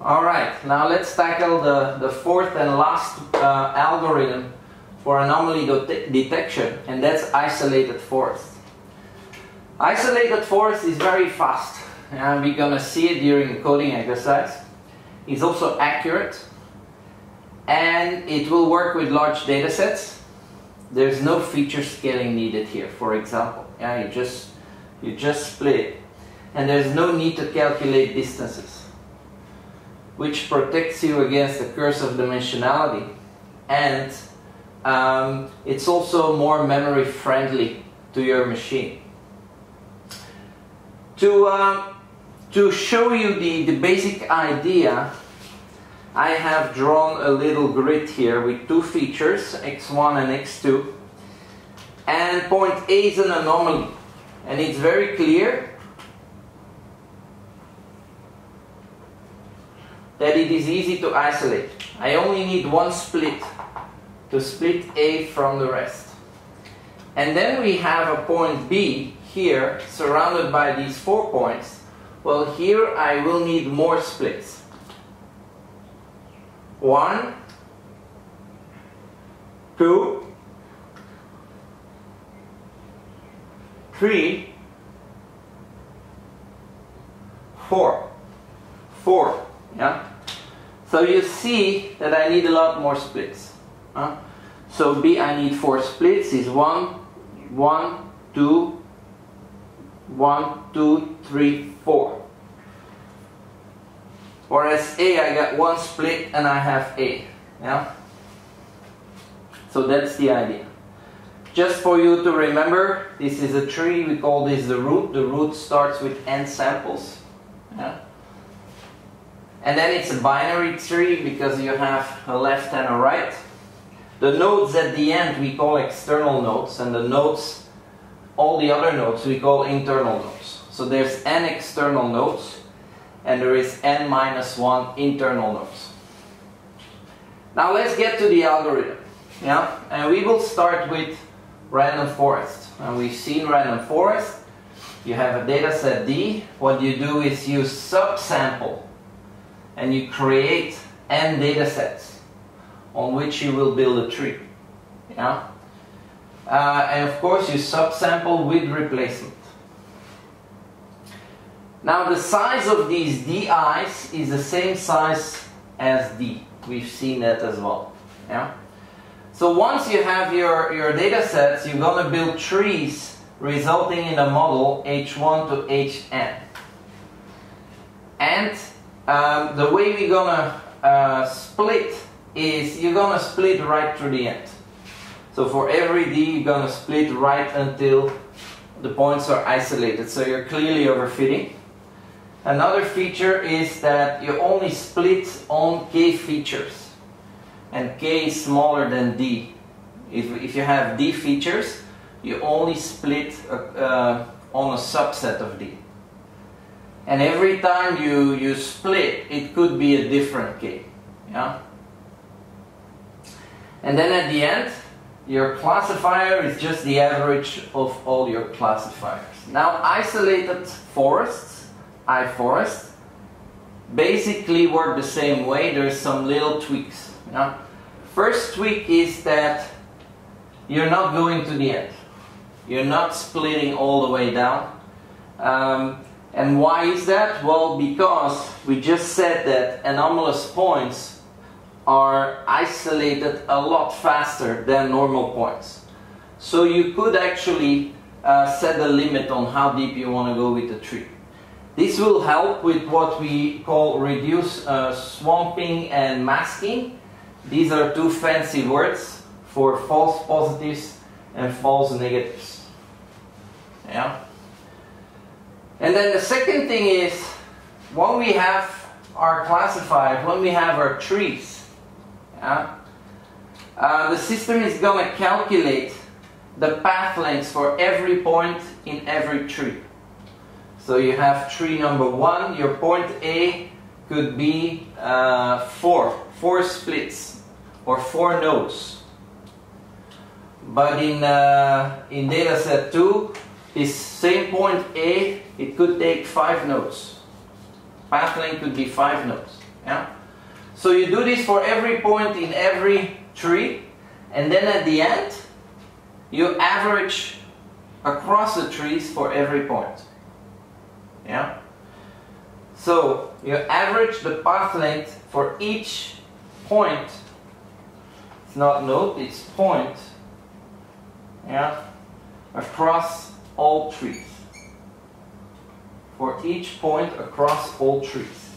Alright, now let's tackle the, the fourth and last uh, algorithm for anomaly de detection, and that's isolated forest. Isolated forest is very fast, and we're gonna see it during the coding exercise. It's also accurate, and it will work with large data sets. There's no feature scaling needed here, for example. Yeah, you just you just split it. And there's no need to calculate distances, which protects you against the curse of dimensionality. And um, it's also more memory friendly to your machine. To, uh, to show you the, the basic idea, I have drawn a little grid here with two features, x1 and x2. And point A is an anomaly. And it's very clear that it is easy to isolate. I only need one split to split A from the rest. And then we have a point B here surrounded by these four points. Well, here I will need more splits. One, two, three, four. Four, yeah? So you see that I need a lot more splits. Huh? So B I need four splits is one, one, two, one, two, three, four. Whereas A I got one split and I have A. Yeah? So that's the idea. Just for you to remember, this is a tree, we call this the root. The root starts with n samples. Yeah? And then it's a binary tree because you have a left and a right. The nodes at the end we call external nodes and the nodes, all the other nodes we call internal nodes. So there's n external nodes and there is n minus 1 internal nodes. Now let's get to the algorithm. Yeah, and we will start with random forest. And we've seen random forest. You have a data set D. What you do is you subsample and you create n data sets on which you will build a tree. Yeah? Uh, and of course you subsample with replacement. Now the size of these DIs is the same size as D. We've seen that as well. Yeah? So once you have your, your data sets, you're going to build trees resulting in a model H1 to Hn. And um, the way we're to uh, split is you're to split right through the end. So for every D, you're to split right until the points are isolated. So you're clearly overfitting. Another feature is that you only split on K features and k is smaller than d. If, if you have d features, you only split uh, uh, on a subset of d. And every time you, you split, it could be a different k. Yeah? And then at the end, your classifier is just the average of all your classifiers. Now isolated forests, I iForest, basically work the same way. There's some little tweaks. Yeah? First tweak is that you're not going to the end. You're not splitting all the way down. Um, and why is that? Well, because we just said that anomalous points are isolated a lot faster than normal points. So you could actually uh, set a limit on how deep you want to go with the tree. This will help with what we call reduce uh, swamping and masking these are two fancy words for false positives and false negatives. Yeah. And then the second thing is when we have our classifiers, when we have our trees, yeah, uh, the system is going to calculate the path lengths for every point in every tree. So you have tree number one, your point A could be uh, four, four splits or four nodes. But in, uh, in dataset 2, this same point A, it could take five notes. Path length could be five notes. Yeah? So you do this for every point in every tree, and then at the end, you average across the trees for every point. Yeah? So you average the path length for each point. It's not note, it's point. Yeah? Across all trees. For each point across all trees.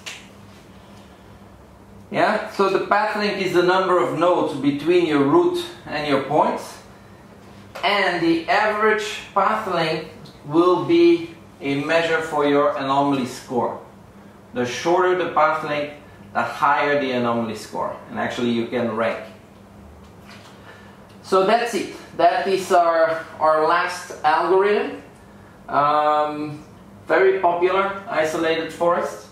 Yeah, so the path length is the number of nodes between your root and your points. And the average path length will be a measure for your anomaly score. The shorter the path length, the higher the anomaly score. And actually you can rank. So that's it. That is our, our last algorithm. Um, very popular, isolated forest.